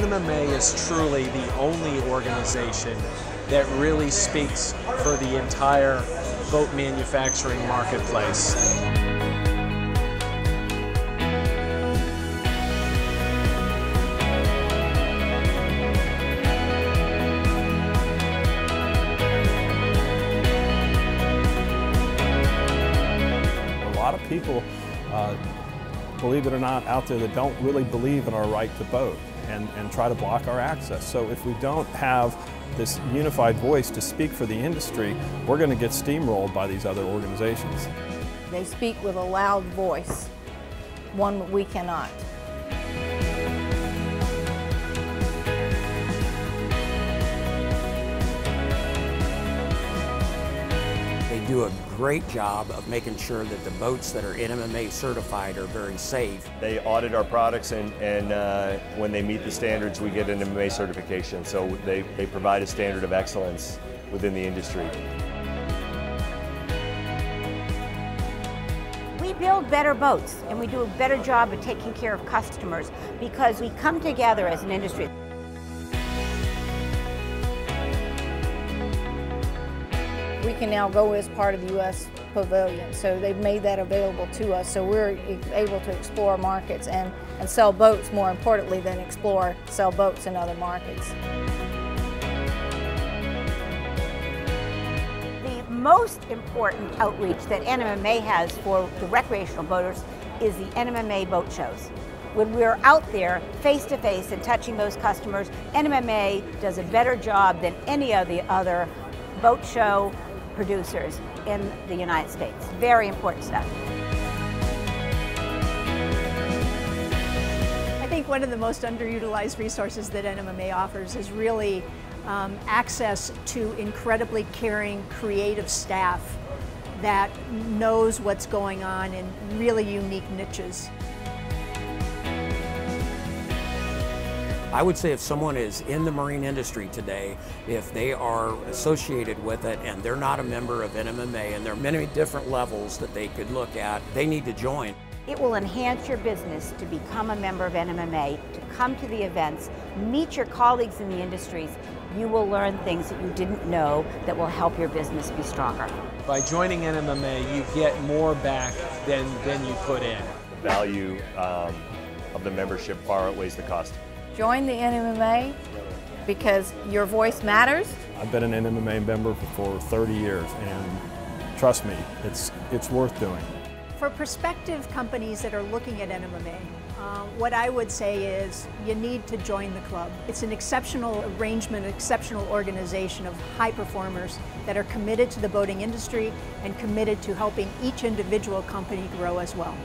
NMMA is truly the only organization that really speaks for the entire boat manufacturing marketplace. A lot of people, uh, believe it or not, out there that don't really believe in our right to boat and, and try to block our access. So if we don't have this unified voice to speak for the industry, we're going to get steamrolled by these other organizations. They speak with a loud voice, one we cannot. Do a great job of making sure that the boats that are NMMA certified are very safe. They audit our products and, and uh, when they meet the standards, we get an NMMA certification. So they, they provide a standard of excellence within the industry. We build better boats and we do a better job of taking care of customers because we come together as an industry. We can now go as part of the U.S. Pavilion, so they've made that available to us, so we're able to explore markets and, and sell boats more importantly than explore, sell boats in other markets. The most important outreach that NMMA has for the recreational boaters is the NMMA boat shows. When we're out there face to face and touching those customers, NMMA does a better job than any of the other boat show producers in the United States. Very important stuff. I think one of the most underutilized resources that NMMA offers is really um, access to incredibly caring, creative staff that knows what's going on in really unique niches. I would say if someone is in the marine industry today, if they are associated with it and they're not a member of NMMA, and there are many different levels that they could look at, they need to join. It will enhance your business to become a member of NMMA, to come to the events, meet your colleagues in the industries. You will learn things that you didn't know that will help your business be stronger. By joining NMMA, you get more back than, than you put in. The value um, of the membership far outweighs the cost. Join the NMMA because your voice matters. I've been an NMMA member for 30 years, and trust me, it's, it's worth doing. For prospective companies that are looking at NMMA, uh, what I would say is you need to join the club. It's an exceptional arrangement, an exceptional organization of high performers that are committed to the boating industry and committed to helping each individual company grow as well.